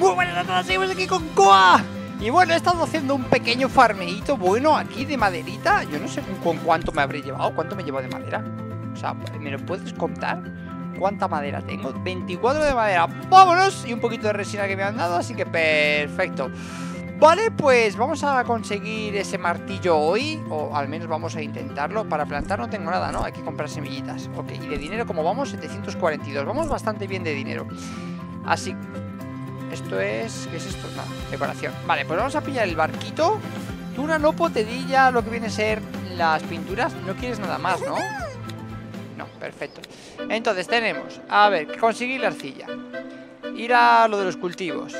Muy buenas a todos, seguimos aquí con Koa Y bueno, he estado haciendo un pequeño farmeito bueno aquí de maderita. Yo no sé con, cuánto me habré llevado, cuánto me llevo de madera. O sea, ¿me lo puedes contar? ¿Cuánta madera tengo? 24 de madera, vámonos. Y un poquito de resina que me han dado, así que perfecto. Vale, pues vamos a conseguir ese martillo hoy O al menos vamos a intentarlo. Para plantar no tengo nada, ¿no? Hay que comprar semillitas. Ok, y de dinero como vamos, 742 Vamos bastante bien de dinero. Así esto es... ¿Qué es esto? No, decoración. Vale, pues vamos a pillar el barquito. Tuna, no potedilla, lo que viene a ser las pinturas. No quieres nada más, ¿no? No, perfecto. Entonces tenemos, a ver, conseguir la arcilla. Ir a lo de los cultivos.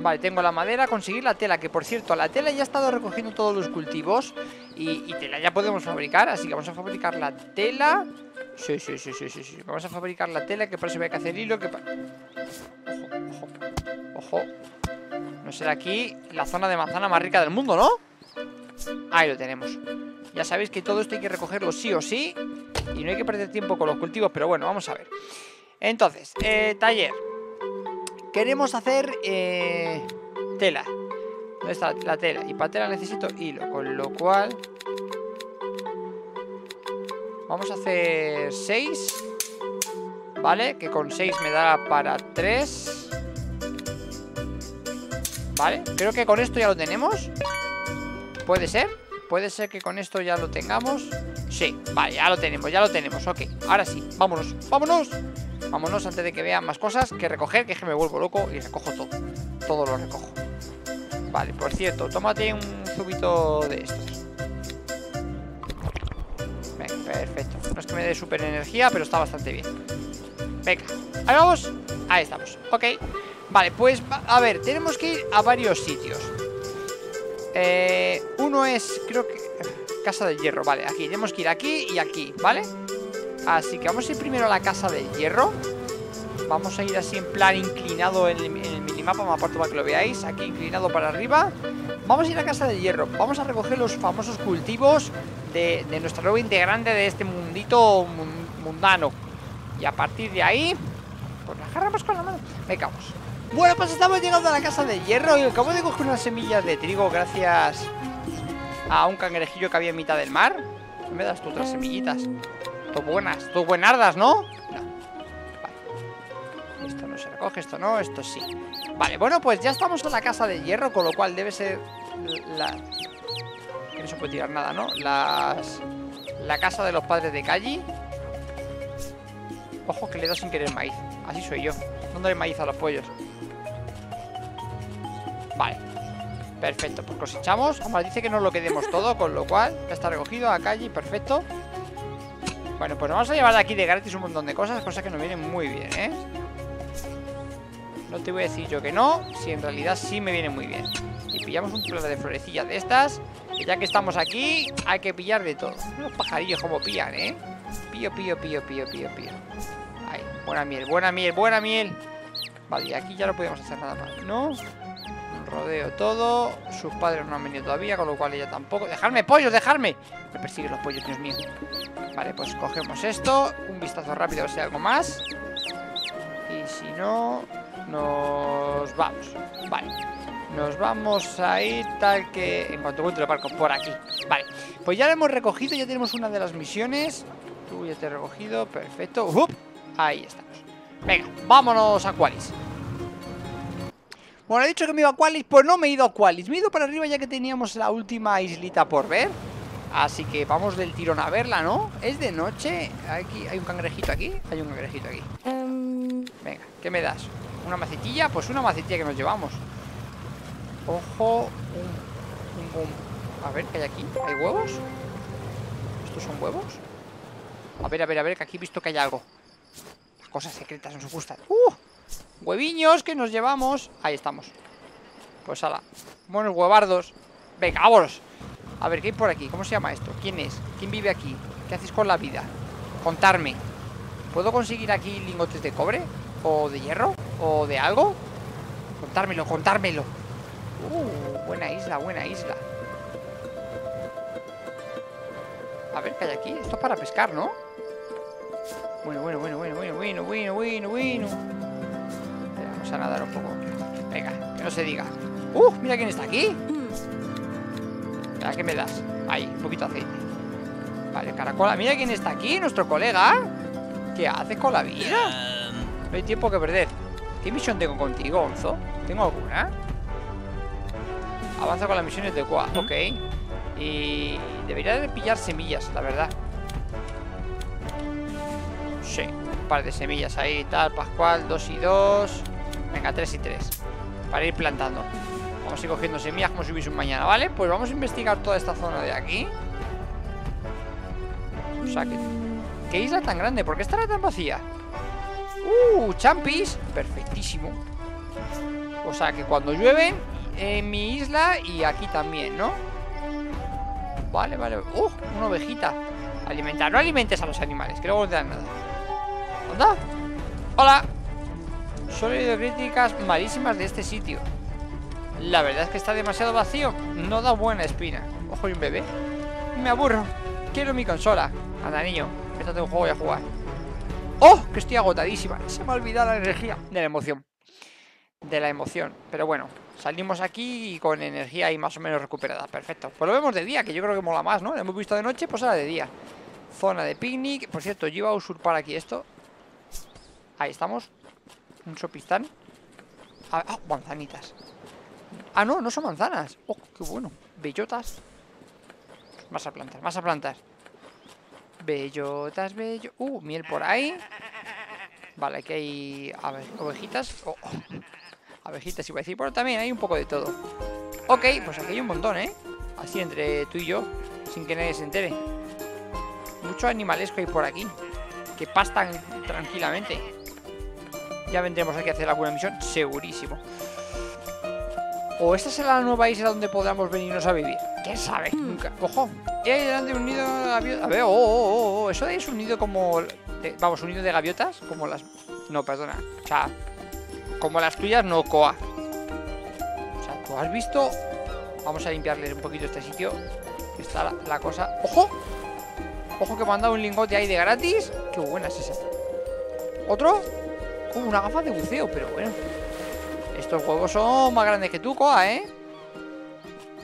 Vale, tengo la madera, conseguir la tela Que por cierto, la tela ya ha estado recogiendo todos los cultivos y, tela ya podemos fabricar Así que vamos a fabricar la tela. Sí, sí, sí, sí, sí, sí. Vamos a fabricar la tela Que por eso hay que hacer hilo que... Ojo No será aquí la zona de manzana más rica del mundo, ¿no? Ahí lo tenemos Ya sabéis que todo esto hay que recogerlo sí o sí Y no hay que perder tiempo con los cultivos Pero bueno, vamos a ver Entonces, eh, taller Queremos hacer eh, tela ¿Dónde está la tela? Y para tela necesito hilo Con lo cual Vamos a hacer 6 ¿Vale? Que con 6 me dará para 3 Vale, creo que con esto ya lo tenemos. ¿Puede ser? ¿Puede ser que con esto ya lo tengamos? Sí, vale, ya lo tenemos, ya lo tenemos Ok, ahora sí, vámonos, vámonos. Vámonos antes de que vean más cosas que recoger Que es que me vuelvo loco y recojo todo. Todo lo recojo. Vale, por cierto, tómate un zubito de estos Venga, perfecto. No es que me dé super energía, pero está bastante bien. Venga, ahí vamos. Ahí estamos, ok Vale, pues, a ver, tenemos que ir a varios sitios. Eh, Uno es, creo que... Casa del Hierro, vale, aquí Tenemos que ir aquí y aquí, ¿vale? Así que vamos a ir primero a la Casa del Hierro. Vamos a ir así en plan inclinado en el, minimapa Me aparto para que lo veáis Aquí inclinado para arriba. Vamos a ir a Casa del Hierro Vamos a recoger los famosos cultivos de, de nuestra nueva integrante de este mundito mundano. Y a partir de ahí Pues la agarramos con la mano. Venga, vamos bueno, pues estamos llegando a la casa de hierro y acabo de coger unas semillas de trigo gracias a un cangrejillo que había en mitad del mar. Me das tú otras semillitas. Tú buenas, tú buenardas, ¿no? No. Vale. Esto no se recoge, esto no, esto sí. Vale, bueno, pues ya estamos en la casa de hierro, con lo cual debe ser la... No se puede tirar nada, ¿no? Las... La casa de los padres de Calle. Ojo que le doy sin querer maíz. Así soy yo. ¿Dónde hay maíz a los pollos? Vale. Perfecto, pues cosechamos. Además dice que no lo quedemos todo, con lo cual Ya está recogido a calle, perfecto. Bueno, pues vamos a llevar de aquí de gratis un montón de cosas Cosas que nos vienen muy bien, ¿eh? No te voy a decir yo que no Si en realidad sí me viene muy bien. Y pillamos un plato de florecillas de estas Y ya que estamos aquí, hay que pillar de todo. Unos pajarillos como pillan, ¿eh? Pío, pío, pío, pío, pío, pío. Ahí, buena miel, buena miel, buena miel. Vale, aquí ya no podemos hacer nada más, ¿no? Rodeo todo. Sus padres no han venido todavía, con lo cual ella tampoco. ¡Dejarme, pollos! ¡Dejarme! Me persiguen los pollos, Dios mío. Vale, pues cogemos esto. Un vistazo rápido a ver si hay algo más. Y si no, nos vamos. Vale. Nos vamos a ir tal que... En cuanto encuentre el barco, por aquí. Vale. Pues ya lo hemos recogido, ya tenemos una de las misiones. Tú ya te he recogido, perfecto. Ahí estamos. Venga, vámonos a Qualis. Bueno, he dicho que me iba a Qualis, pues no me he ido a Qualis Me he ido para arriba ya que teníamos la última islita por ver Así que vamos del tirón a verla, ¿no? Es de noche aquí, ¿Hay un cangrejito aquí? Hay un cangrejito aquí em. Venga, ¿qué me das? ¿Una macetilla? Pues una macetilla que nos llevamos Ojo un, un, A ver, ¿qué hay aquí? ¿Hay huevos? ¿Estos son huevos? A ver, a ver, a ver, que aquí he visto que hay algo Las cosas secretas nos gustan ¡Uh! Hueviños que nos llevamos Ahí estamos Pues ala Buenos huevardos Venga, vámonos A ver, ¿qué hay por aquí? ¿Cómo se llama esto? ¿Quién es? ¿Quién vive aquí? ¿Qué hacéis con la vida? Contarme ¿Puedo conseguir aquí lingotes de cobre? ¿O de hierro? ¿O de algo? Contármelo, contármelo Uh, buena isla, buena isla A ver, ¿qué hay aquí? Esto es para pescar, ¿no? Bueno, bueno, bueno, bueno, bueno, bueno, bueno, bueno, bueno a nadar un poco Venga, que no se diga. ¡Uh! Mira quién está aquí. ¿qué me das? Ahí, un poquito de aceite. Vale, caracola. Mira quién está aquí, nuestro colega. ¿Qué haces con la vida? No hay tiempo que perder. ¿Qué misión tengo contigo, Onzo? ¿Tengo alguna? Avanza con las misiones de Qua. Ok. Y debería de pillar semillas, la verdad. Sí, un par de semillas ahí tal. Pascual, dos y dos. Venga, tres y tres. Para ir plantando. Vamos a ir cogiendo semillas como si hubiese un mañana, ¿vale? Pues vamos a investigar toda esta zona de aquí. O sea, que... ¿Qué isla tan grande? ¿Por qué estará tan vacía? ¡Uh! ¡Champis! Perfectísimo. O sea, que cuando llueven en mi isla y aquí también, ¿no? Vale, vale. ¡Uh! Una ovejita. Alimentar. No alimentes a los animales, que luego no te dan nada. ¿Onda? ¡Hola! Solo he oído críticas malísimas de este sitio. La verdad es que está demasiado vacío. No da buena espina. Ojo, y un bebé. Me aburro. Quiero mi consola. Anda, niño. Métate un juego y a jugar. ¡Oh! Que estoy agotadísima. Se me ha olvidado la energía. De la emoción. De la emoción. Pero bueno, salimos aquí con energía ahí más o menos recuperada. Perfecto. Pues lo vemos de día, que yo creo que mola más, ¿no? Lo hemos visto de noche, pues ahora de día. Zona de picnic. Por cierto, yo iba a usurpar aquí esto. Ahí estamos. Un sopistán. Ah, oh, manzanitas. Ah, no, no son manzanas. Oh, qué bueno. Bellotas. Más a plantar, más a plantar. Bellotas, bello. Uh, miel por ahí. Vale, aquí hay a ver, ovejitas. Oh, oh. Abejitas iba a decir. Pero también hay un poco de todo. Ok, pues aquí hay un montón, ¿eh? Así entre tú y yo, sin que nadie se entere. Mucho animalesco hay por aquí. Que pastan tranquilamente. Ya vendremos aquí a hacer alguna misión, segurísimo. ¿O esta será la nueva isla donde podamos venirnos a vivir? ¿Quién sabe? Hmm. Nunca. ¡Ojo! Y ahí delante un nido de gaviotas. A ver, oh, oh, oh, oh. ¿Eso es un nido como... vamos, un nido de gaviotas? Como las... No, perdona. O sea, como las tuyas, no coa. O sea, ¿tú has visto? Vamos a limpiarle un poquito este sitio. Está la, cosa... ¡Ojo! Ojo que me han dado un lingote ahí de gratis. Qué buena es esa. ¿Otro? Una gafa de buceo, pero bueno. Estos huevos son más grandes que tú, Coa, ¿eh?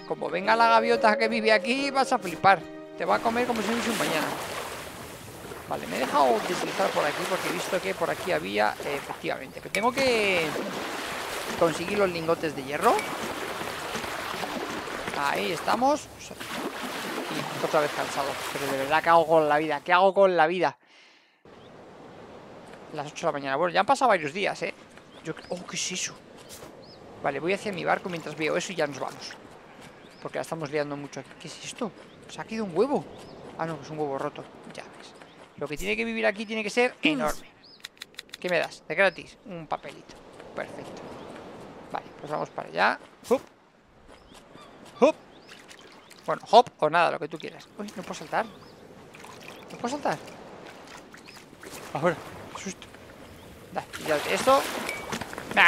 Como venga la gaviota que vive aquí, vas a flipar. Te va a comer como si fuese un mañana. Vale, me he dejado deslizar por aquí porque he visto que por aquí había... efectivamente, que tengo que conseguir los lingotes de hierro. Ahí estamos. Y otra vez cansado. Pero de verdad, ¿qué hago con la vida? ¿Qué hago con la vida? Las 8 de la mañana. Bueno, ya han pasado varios días, ¿eh? Yo... Oh, ¿qué es eso? Vale, voy hacia mi barco mientras veo eso y ya nos vamos. Porque la estamos liando mucho aquí. ¿Qué es esto? ¿Se ha quedado un huevo? Ah, no, es un huevo roto. Ya ves. Lo que tiene que vivir aquí tiene que ser enorme. ¿Qué me das? De gratis. Un papelito. Perfecto. Vale, pues vamos para allá. Hop. Hop. Bueno, hop o nada, lo que tú quieras. Uy, no puedo saltar. ¿No puedo saltar? Ahora. Dale, esto.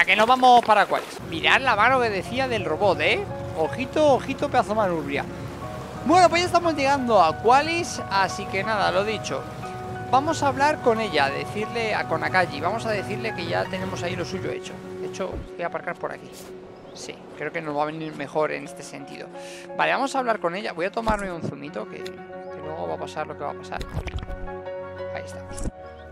Que nos vamos para cuáles. Mirad la mano que decía del robot, ¿eh? Ojito, ojito, pedazo manubria. Bueno, pues ya estamos llegando a Qualis, así que nada, lo dicho. Vamos a hablar con ella, decirle a Konakaji, vamos a decirle que ya tenemos ahí lo suyo hecho. De hecho, voy a aparcar por aquí. Sí, creo que nos va a venir mejor en este sentido. Vale, vamos a hablar con ella. Voy a tomarme un zumito que, que luego va a pasar lo que va a pasar. Ahí estamos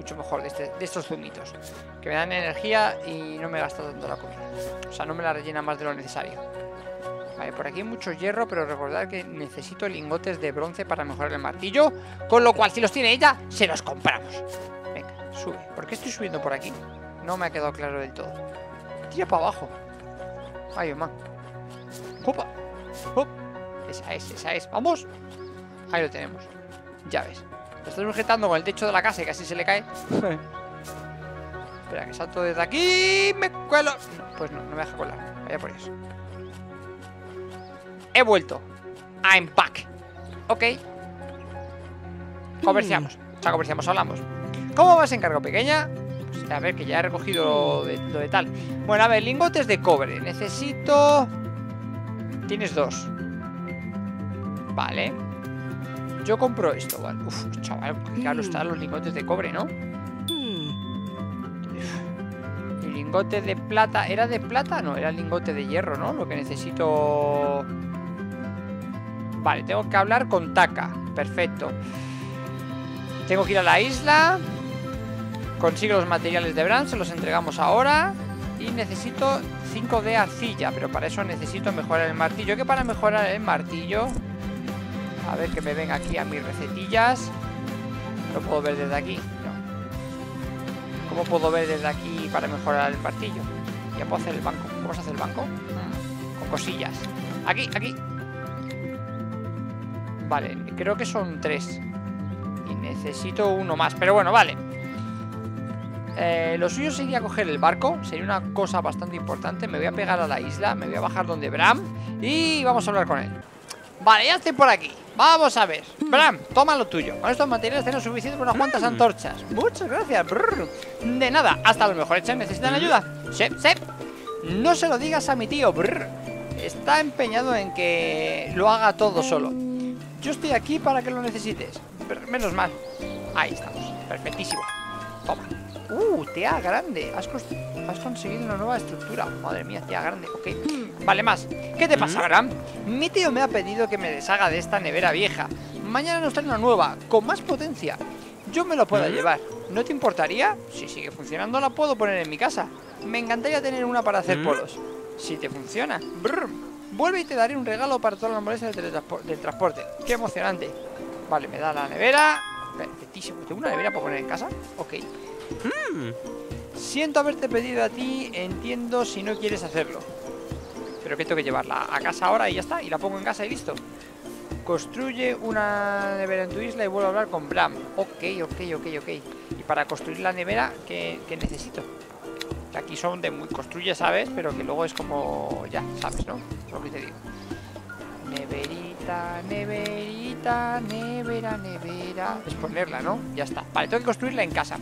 mucho mejor de, este, de, estos zumitos Que me dan energía y no me gasta tanto la comida. O sea, no me la rellena más de lo necesario. Vale, por aquí hay mucho hierro Pero recordad que necesito lingotes de bronce Para mejorar el martillo Con lo cual, si los tiene ella, se los compramos. Venga, sube. ¿Por qué estoy subiendo por aquí? No me ha quedado claro del todo. Tira para abajo. Ay, man ¡Opa! ¡Hop! Esa es, esa es. ¡Vamos! Ahí lo tenemos. Ya ves lo estoy sujetando con el techo de la casa y casi se le cae. Espera, que salto desde aquí. Me cuelo. pues no, no me deja colar. Vaya por eso. He vuelto. I'm back. Ok. Comerciamos. O sea, comerciamos, hablamos. ¿Cómo vas en cargo pequeña? Pues a ver, que ya he recogido lo de, lo de tal. Bueno, a ver, lingotes de cobre. Necesito... Tienes dos. Vale. Yo compro esto, ¿vale? Uf, chaval, claro están los lingotes de cobre, ¿no? lingote de plata. ¿Era de plata? No, era lingote de hierro, ¿no? Lo que necesito... Vale, tengo que hablar con Taka. Perfecto. Tengo que ir a la isla. Consigo los materiales de Bran, se los entregamos ahora. Y necesito 5 de arcilla, pero para eso necesito mejorar el martillo. Que para mejorar el martillo... A ver que me ven aquí a mis recetillas. No puedo ver desde aquí. No. ¿Cómo puedo ver desde aquí para mejorar el martillo? Ya puedo hacer el banco. ¿Cómo se hace el banco? Con cosillas. Aquí, aquí. Vale, creo que son tres. Y necesito uno más. Pero bueno, vale. Eh, lo suyo sería coger el barco. Sería una cosa bastante importante. Me voy a pegar a la isla. Me voy a bajar donde Bram. Y vamos a hablar con él. Vale, ya estoy por aquí. Vamos a ver. Bram, toma lo tuyo. Con estos materiales tenemos suficiente para unas cuantas mm. antorchas. Muchas gracias. De nada, hasta los mejores hechos necesitan ayuda. Sí, sí. No se lo digas a mi tío. Está empeñado en que lo haga todo solo. Yo estoy aquí para que lo necesites. Menos mal. Ahí estamos. Perfectísimo. Toma. Uh, tea grande. Has, conseguido una nueva estructura. Madre mía, tea grande. Ok. Vale, más. ¿Qué te pasa, Bram? Mi tío me ha pedido que me deshaga de esta nevera vieja. Mañana nos trae una nueva, con más potencia. Yo me lo puedo llevar. ¿No te importaría? Si sigue funcionando, la puedo poner en mi casa. Me encantaría tener una para hacer polos. Si te funciona. Vuelve y te daré un regalo para todas las molestias del, del transporte. Qué emocionante. Vale, me da la nevera. Perfectísimo. ¿Tengo una nevera para poner en casa? Ok. Hmm. Siento haberte pedido a ti, entiendo si no quieres hacerlo. Pero que tengo que llevarla a casa ahora y ya está, y la pongo en casa y listo. Construye una nevera en tu isla y vuelvo a hablar con Bram. Ok, ok, ok, ok. Y para construir la nevera, ¿qué, necesito? Que aquí son de muy construye, ¿sabes? Pero que luego es como... Ya, ¿sabes, no? lo que te digo. Neverita, neverita, nevera, nevera. Es ponerla, ¿no? Ya está. Vale, tengo que construirla en casa.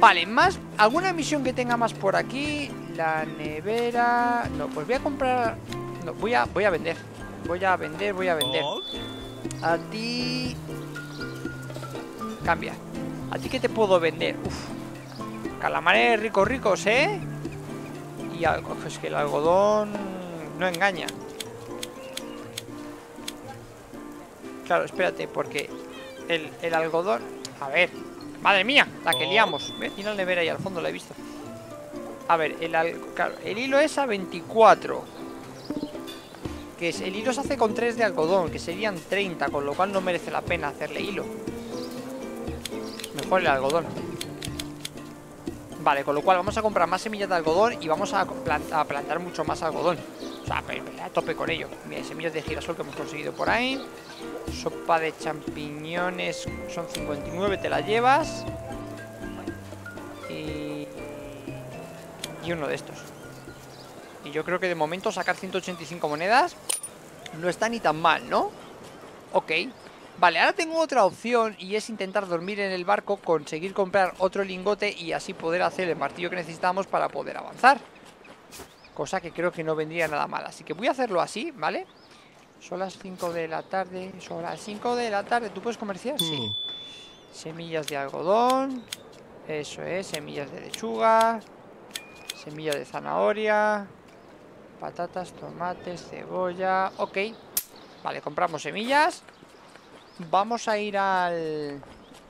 Vale, más ¿Alguna misión que tenga más por aquí? La nevera... No, pues voy a comprar... No, voy a, voy a vender Voy a vender, voy a vender A ti... Cambia ¿A ti qué te puedo vender? Uf Calamares ricos ricos, ¿eh? Y algo, es que el algodón no engaña Claro, espérate, porque el, el algodón... A ver, Madre mía, la que liamos. ¿Ves? Tiene la nevera ahí al fondo, la he visto. A ver, el, el hilo es a 24 Que es, el hilo se hace con 3 de algodón Que serían 30, con lo cual no merece la pena hacerle hilo. Mejor el algodón. Vale, con lo cual vamos a comprar más semillas de algodón Y vamos a, a plantar mucho más algodón. O sea, a tope con ello. Mira, semillas de girasol que hemos conseguido por ahí Sopa de champiñones son 59, te la llevas. Y... y uno de estos. Y yo creo que de momento sacar 185 monedas no está ni tan mal, ¿no? Ok. Vale, ahora tengo otra opción y es intentar dormir en el barco, conseguir comprar otro lingote y así poder hacer el martillo que necesitamos para poder avanzar. Cosa que creo que no vendría nada mal. Así que voy a hacerlo así, ¿vale? Son las 5 de la tarde. Son las 5 de la tarde. ¿Tú puedes comerciar? Sí. Mm. Semillas de algodón. Eso es. Semillas de lechuga. Semillas de zanahoria. Patatas, tomates, cebolla. Ok. Vale, compramos semillas. Vamos a ir al,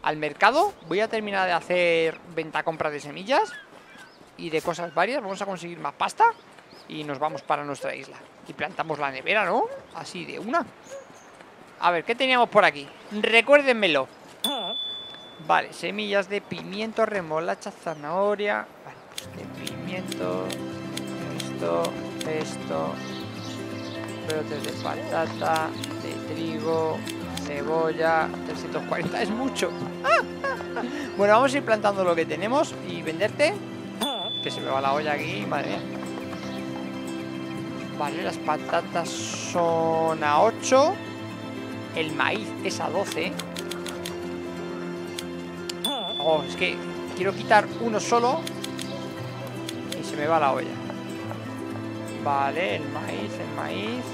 al mercado. Voy a terminar de hacer venta-compra de semillas. Y de cosas varias. Vamos a conseguir más pasta. Y nos vamos para nuestra isla. Y plantamos la nevera, ¿no? Así de una A ver, ¿qué teníamos por aquí? Recuérdenmelo Vale, semillas de pimiento, remolacha, zanahoria Vale, pues de pimiento Esto, esto Brotes de patata De trigo Cebolla 340, es mucho Bueno, vamos a ir plantando lo que tenemos Y venderte Que se me va la olla aquí, madre mía Vale, las patatas son a 8 El maíz es a 12 Oh, es que quiero quitar uno solo Y se me va la olla. Vale, el maíz, el maíz.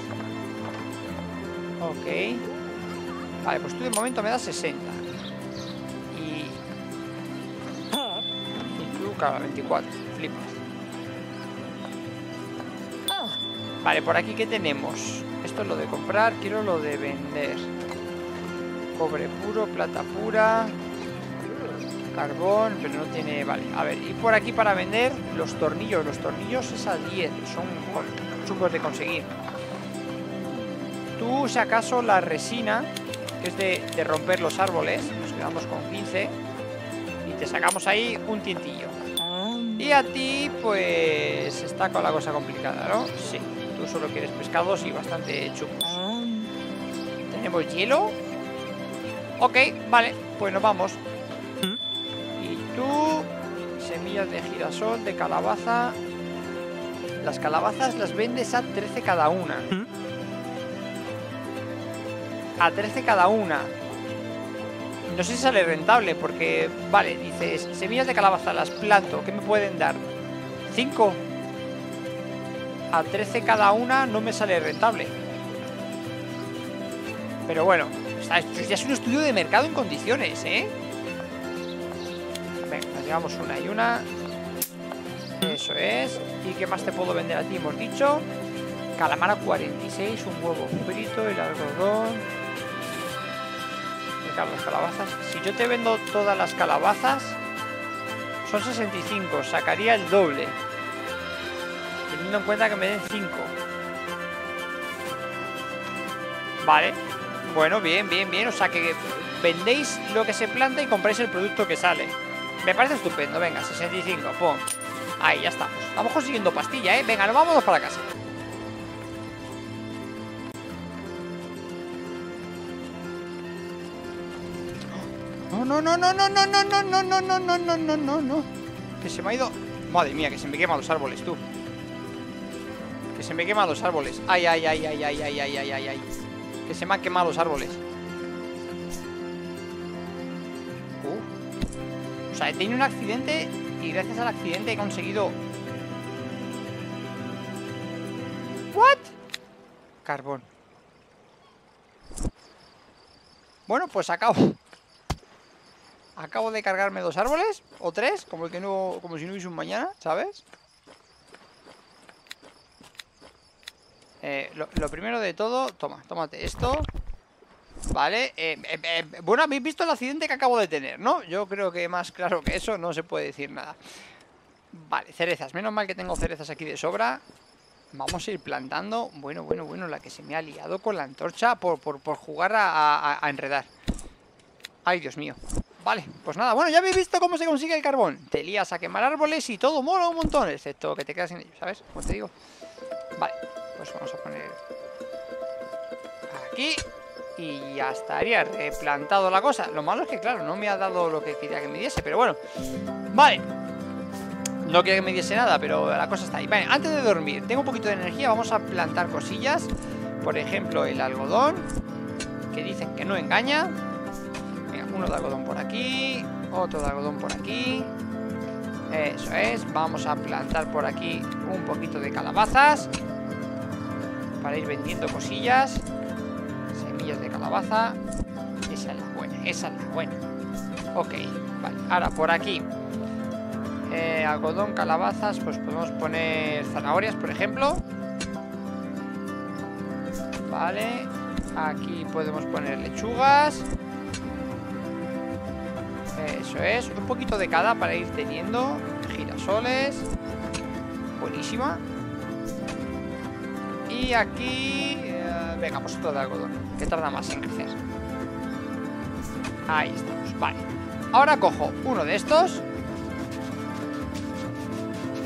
Ok. Vale, pues tú de momento me das 60 Y... Y tú, claro, 24 Vale, por aquí, ¿qué tenemos? Esto es lo de comprar, quiero lo de vender. Cobre puro, plata pura, carbón, pero no tiene... Vale, a ver, y por aquí para vender los tornillos. Los tornillos es a 10, son chungos de conseguir. Tú, si acaso, la resina, que es de, de romper los árboles, nos quedamos con 15, y te sacamos ahí un tintillo. Y a ti, pues, está con la cosa complicada, ¿no? Sí solo quieres pescados y bastante chungos. Tenemos hielo. Ok, vale, pues nos vamos. Y tú, semillas de girasol, de calabaza. Las calabazas las vendes a 13 cada una. A 13 cada una. No sé si sale rentable porque, vale, dices, semillas de calabaza las planto, ¿qué me pueden dar? ¿5? A 13 cada una no me sale rentable. Pero bueno, ya es un estudio de mercado en condiciones, ¿eh? Venga, llevamos una y una. Eso es. ¿Y qué más te puedo vender a ti? Hemos dicho. Calamara 46, un huevo frito, el algodón. las calabazas. Si yo te vendo todas las calabazas, son 65, sacaría el doble teniendo en cuenta que me den 5. Vale. Bueno, bien, bien, bien. O sea que vendéis lo que se planta y compráis el producto que sale. Me parece estupendo. Venga, 65. Pum. Ahí, ya estamos. Vamos consiguiendo pastilla, ¿eh? Venga, nos vamos para casa. No, no, no, no, no, no, no, no, no, no, no, no, no, no, no, no. Que se me ha ido... Madre mía, que se me queman los árboles, tú se me queman los árboles. Ay, ay, ay, ay, ay, ay, ay, ay, ay, ay. Que se me han quemado los árboles. Uh. O sea, he tenido un accidente y gracias al accidente he conseguido... ¿What? Carbón. Bueno, pues acabo. Acabo de cargarme dos árboles, o tres, como el que no, como si no hubiese un mañana, ¿sabes? Eh, lo, primero de todo, toma, tómate esto Vale, eh, eh, bueno, habéis visto el accidente que acabo de tener, ¿no? Yo creo que más claro que eso no se puede decir nada. Vale, cerezas, menos mal que tengo cerezas aquí de sobra. Vamos a ir plantando. Bueno, bueno, bueno, la que se me ha liado con la antorcha Por, jugar a, enredar. Ay, Dios mío. Vale, pues nada, bueno, ya habéis visto cómo se consigue el carbón. Te lías a quemar árboles y todo mola un montón Excepto que te quedas sin ellos, ¿sabes? Como te digo. Vale pues vamos a poner aquí y ya estaría replantado la cosa. Lo malo es que, claro, no me ha dado lo que quería que me diese, pero bueno. Vale. No quiero que me diese nada, pero la cosa está ahí. Vale, antes de dormir, tengo un poquito de energía, vamos a plantar cosillas. Por ejemplo, el algodón, que dicen que no engaña. Venga, uno de algodón por aquí, otro de algodón por aquí. Eso es, vamos a plantar por aquí un poquito de calabazas para ir vendiendo cosillas. Semillas de calabaza. Esa es la buena, esa es la buena. Ok, vale. Ahora, por aquí. Eh, algodón, calabazas, pues podemos poner zanahorias, por ejemplo. Vale. Aquí podemos poner lechugas. Eso es. Un poquito de cada para ir teniendo. Girasoles. Buenísima. Y aquí... Eh, venga, pues otro de algodón Que tarda más en crecer. Ahí estamos, vale. Ahora cojo uno de estos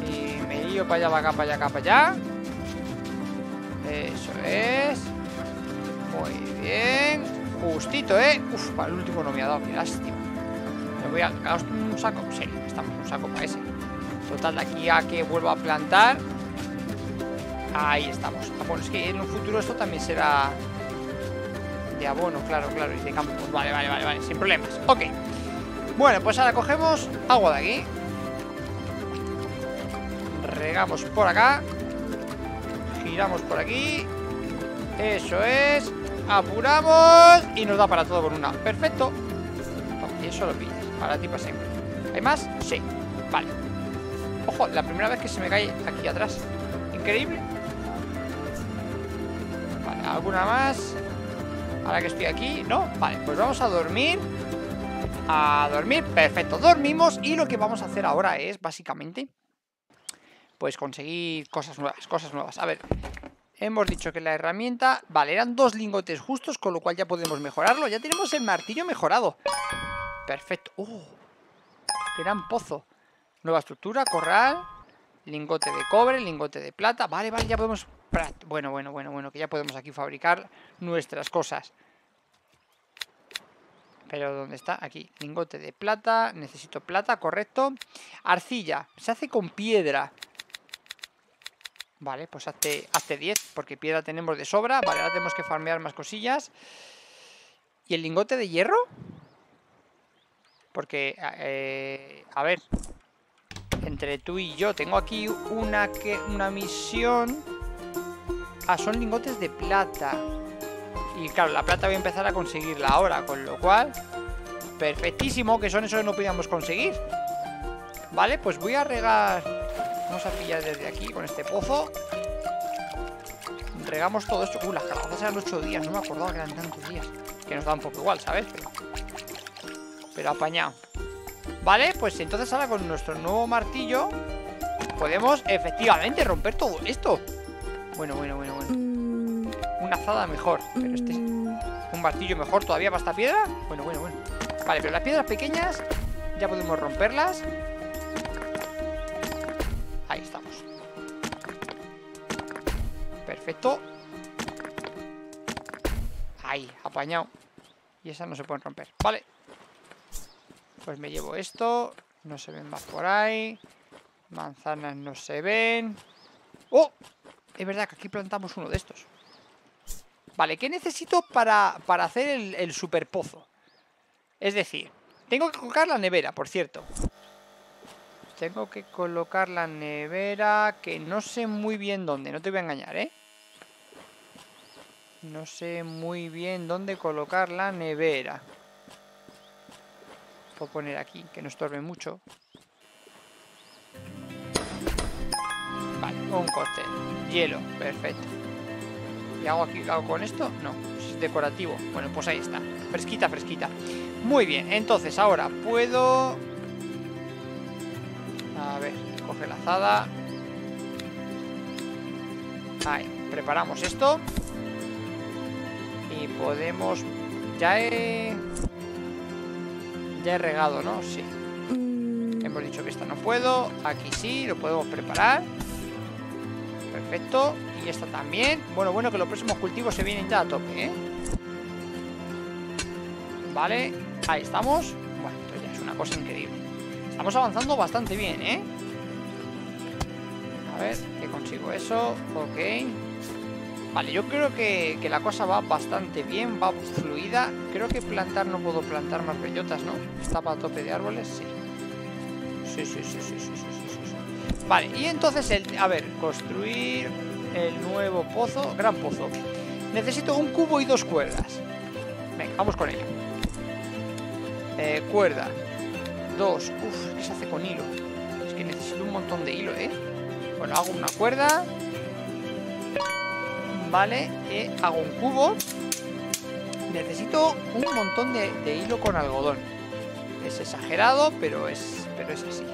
Y me lío para allá, para acá, para allá, acá, para allá. Eso es. Muy bien. Justito, ¿eh? Uf, para el último no me ha dado, qué lástima. Me voy a... ¿Un saco? Sí, estamos un saco para ese. Total, de aquí a que vuelva a plantar Ahí estamos. Ah, bueno, es que en un futuro esto también será de abono, claro, claro, y de campo. Vale, vale, vale, vale, sin problemas. Ok. Bueno, pues ahora cogemos agua de aquí. Regamos por acá. Giramos por aquí. Eso es. Apuramos. Y nos da para todo con una. Perfecto. y eso lo pillas. Para ti para siempre. ¿Hay más? Sí. Vale. Ojo, la primera vez que se me cae aquí atrás. Increíble. ¿Alguna más? Ahora que estoy aquí, ¿no? Vale, pues vamos a dormir. A dormir, perfecto, dormimos Y lo que vamos a hacer ahora es, básicamente Pues conseguir cosas nuevas, cosas nuevas. A ver, hemos dicho que la herramienta Vale, eran dos lingotes justos Con lo cual ya podemos mejorarlo. Ya tenemos el martillo mejorado. Perfecto, ¡oh! Gran pozo Nueva estructura, corral Lingote de cobre, lingote de plata. Vale, vale, ya podemos bueno, bueno, bueno, bueno, que ya podemos aquí fabricar nuestras cosas. Pero ¿dónde está? Aquí, lingote de plata, necesito plata, correcto. Arcilla, se hace con piedra. Vale, pues hazte, hazte 10, porque piedra tenemos de sobra. Vale, ahora tenemos que farmear más cosillas. ¿Y el lingote de hierro? Porque, eh, a ver, entre tú y yo, tengo aquí una, que, una misión Ah, son lingotes de plata. Y claro, la plata voy a empezar a conseguirla ahora, con lo cual... Perfectísimo, que son esos que no podíamos conseguir. Vale, pues voy a regar... Vamos a pillar desde aquí con este pozo. Regamos todo esto. Uh, las calabazas eran 8 días, no me acordaba que eran tantos días. Que nos da un poco igual, ¿sabes? Pero, pero apañado. Vale, pues entonces ahora con nuestro nuevo martillo podemos efectivamente romper todo esto. Bueno, bueno, bueno, bueno. Una azada mejor. Pero este es un martillo mejor todavía para esta piedra. Bueno, bueno, bueno. Vale, pero las piedras pequeñas ya podemos romperlas. Ahí estamos. Perfecto. Ahí, apañado. Y esas no se pueden romper. Vale. Pues me llevo esto. No se ven más por ahí. Manzanas no se ven. ¡Oh! Es verdad que aquí plantamos uno de estos. Vale, ¿qué necesito para, hacer el, el super pozo? Es decir, tengo que colocar la nevera, por cierto. Tengo que colocar la nevera que no sé muy bien dónde, no te voy a engañar, ¿eh? No sé muy bien dónde colocar la nevera. Puedo poner aquí, que no estorbe mucho. Vale, un corte. Hielo, perfecto. ¿Y hago aquí hago con esto? No, es decorativo. Bueno, pues ahí está. Fresquita, fresquita. Muy bien, entonces ahora puedo... A ver, coge la azada. Ahí, preparamos esto. Y podemos... Ya he... Ya he regado, ¿no? Sí. Mm. Hemos dicho que esta no puedo. Aquí sí, lo podemos preparar. Perfecto. Y esta también. Bueno, bueno, que los próximos cultivos se vienen ya a tope, ¿eh? Vale, ahí estamos. Bueno, esto ya es una cosa increíble. Estamos avanzando bastante bien, ¿eh? A ver, que consigo eso. Ok. Vale, yo creo que, que, la cosa va bastante bien, va fluida. Creo que plantar no puedo plantar más bellotas, ¿no? Está para tope de árboles, sí. Sí, sí, sí, sí, sí, sí. Vale, y entonces, el, a ver, construir el nuevo pozo, gran pozo. Necesito un cubo y dos cuerdas. Venga, vamos con ello. Eh, cuerda. Dos. Uf, ¿qué se hace con hilo? Es que necesito un montón de hilo, ¿eh? Bueno, hago una cuerda. Vale, eh, hago un cubo. Necesito un montón de, de hilo con algodón. Es exagerado, pero es, pero es así.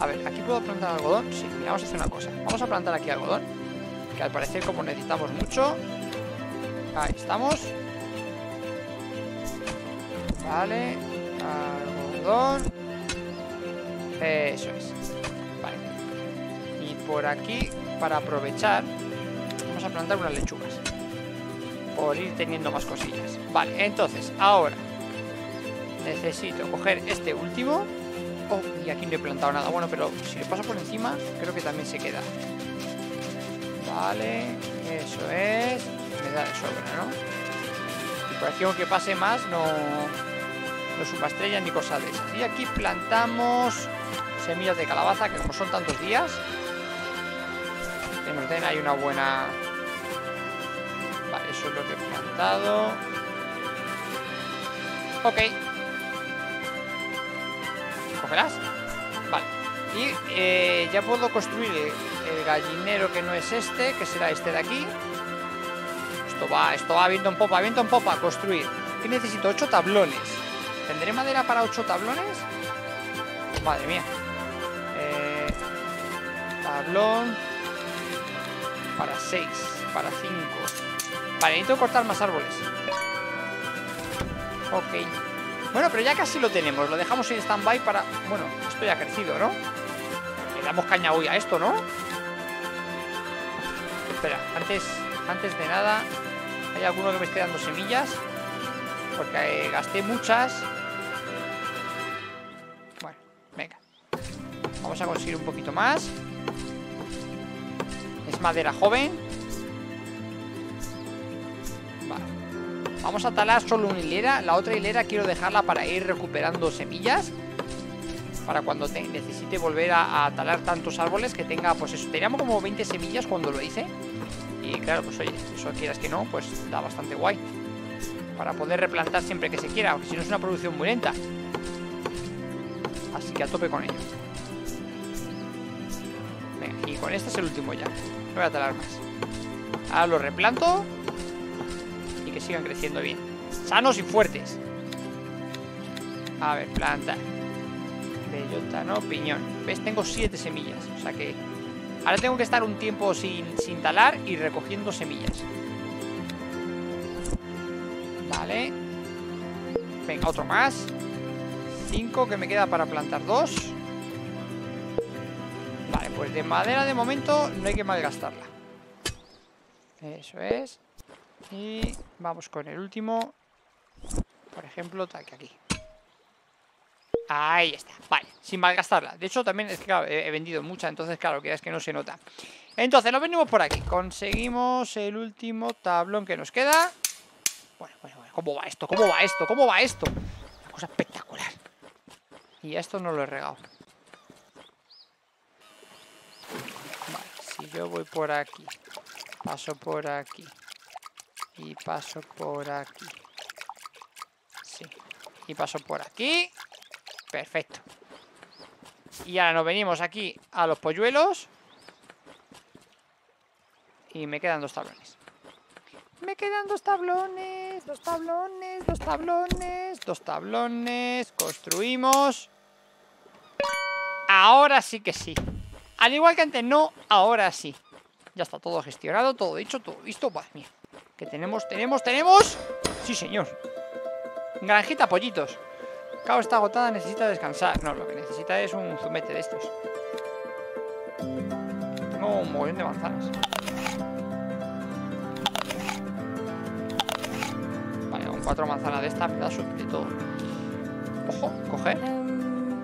A ver, ¿aquí puedo plantar algodón? Sí, vamos a hacer una cosa. Vamos a plantar aquí algodón Que al parecer como necesitamos mucho Ahí estamos. Vale Algodón. Eso es. Vale. Y por aquí, para aprovechar Vamos a plantar unas lechugas Por ir teniendo más cosillas. Vale, entonces, ahora Necesito coger este último aquí no he plantado nada. Bueno, pero si le paso por encima, creo que también se queda. Vale, eso es. Me da de sobra, ¿no? Y por aquí, aunque pase más, no, no suba estrella ni cosa de esas. Y aquí plantamos semillas de calabaza, que como son tantos días, que nos den ahí una buena... Vale, eso es lo que he plantado. Ok, Vale. Y eh, ya puedo construir el gallinero que no es este, que será este de aquí. Esto va, esto va, viento en popa, viento en popa, construir. ¿Qué necesito? Ocho tablones. ¿Tendré madera para ocho tablones? Madre mía. Eh, tablón. Para seis, para cinco. Vale, necesito cortar más árboles. Ok. Bueno, pero ya casi lo tenemos. Lo dejamos en stand-by para... Bueno, esto ya ha crecido, ¿no? Le damos caña hoy a esto, ¿no? Espera, antes, antes de nada Hay alguno que me esté dando semillas Porque eh, gasté muchas Bueno, venga Vamos a conseguir un poquito más Es madera joven Vamos a talar solo una hilera La otra hilera quiero dejarla para ir recuperando semillas para cuando necesite volver a, talar tantos árboles que tenga, pues eso, teníamos como 20 semillas cuando lo hice. Y claro, pues oye, eso quieras que no, pues da bastante guay. Para poder replantar siempre que se quiera, porque si no es una producción muy lenta. Así que a tope con ello. Venga, y con este es el último ya. No voy a talar más. Ahora lo replanto. Y que sigan creciendo bien. Sanos y fuertes. A ver, planta. Bellota, ¿no? Piñón. ¿Ves? Tengo siete semillas. O sea que... Ahora tengo que estar un tiempo sin, sin talar y recogiendo semillas. Vale. Venga, otro más. Cinco que me queda para plantar dos. Vale, pues de madera de momento no hay que malgastarla. Eso es. Y vamos con el último. Por ejemplo, taque aquí. Ahí está, vale, sin malgastarla De hecho también es que he vendido mucha Entonces claro, que es que no se nota Entonces lo venimos por aquí Conseguimos el último tablón que nos queda Bueno, bueno, bueno ¿Cómo va esto? ¿Cómo va esto? ¿Cómo va esto? Una cosa espectacular Y esto no lo he regado Vale, si yo voy por aquí Paso por aquí Y paso por aquí. Sí Y paso por aquí. Perfecto. Y ahora nos venimos aquí a los polluelos. Y me quedan dos tablones. Me quedan dos tablones Dos tablones, dos tablones Dos tablones. Construimos. Ahora sí que sí. Al igual que antes no, ahora sí. Ya está todo gestionado, todo hecho, todo listo. Madre Que tenemos, tenemos, tenemos Sí señor Granjita pollitos Cao está agotada, necesita descansar. No, lo que necesita es un zumete de estos. Tengo un mogollón de manzanas. Vale, con cuatro manzanas de estas me da de todo. Ojo, coger.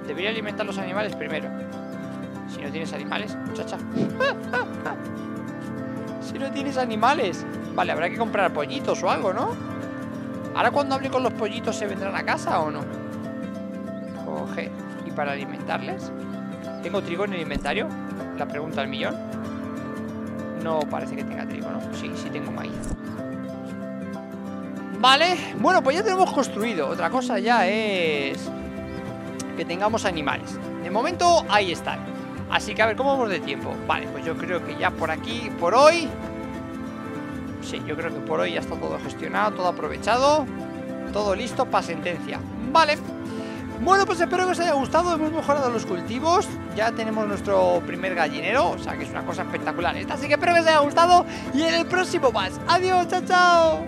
Debería alimentar los animales primero. Si no tienes animales, muchacha. si no tienes animales. Vale, habrá que comprar pollitos o algo, ¿no? Ahora cuando hable con los pollitos, ¿se vendrán a casa o no? y para alimentarles. ¿Tengo trigo en el inventario? La pregunta al millón. No parece que tenga trigo, ¿no? Sí, sí tengo maíz. Vale, bueno, pues ya tenemos construido. Otra cosa ya es que tengamos animales. De momento, ahí están. Así que a ver, ¿cómo vamos de tiempo? Vale, pues yo creo que ya por aquí, por hoy... Sí, yo creo que por hoy ya está todo gestionado, todo aprovechado. Todo listo para sentencia. Vale, bueno, pues espero que os haya gustado, hemos mejorado los cultivos Ya tenemos nuestro primer gallinero O sea que es una cosa espectacular esta Así que espero que os haya gustado Y en el próximo más, adiós, chao, chao